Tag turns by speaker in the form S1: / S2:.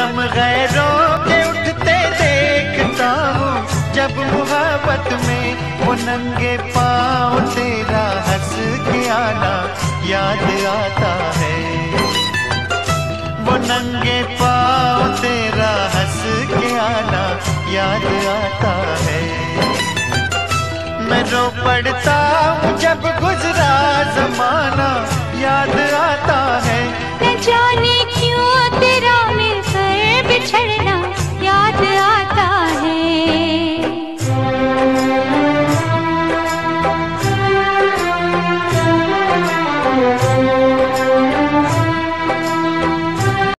S1: गैरों के उठते देखता हूँ, जब मुहब्बत में वो नंगे पाँव तेरा हंस के आना याद आता है। वो नंगे पाँव तेरा हंस के आना याद आता है। मैं रो पड़ता हूँ जब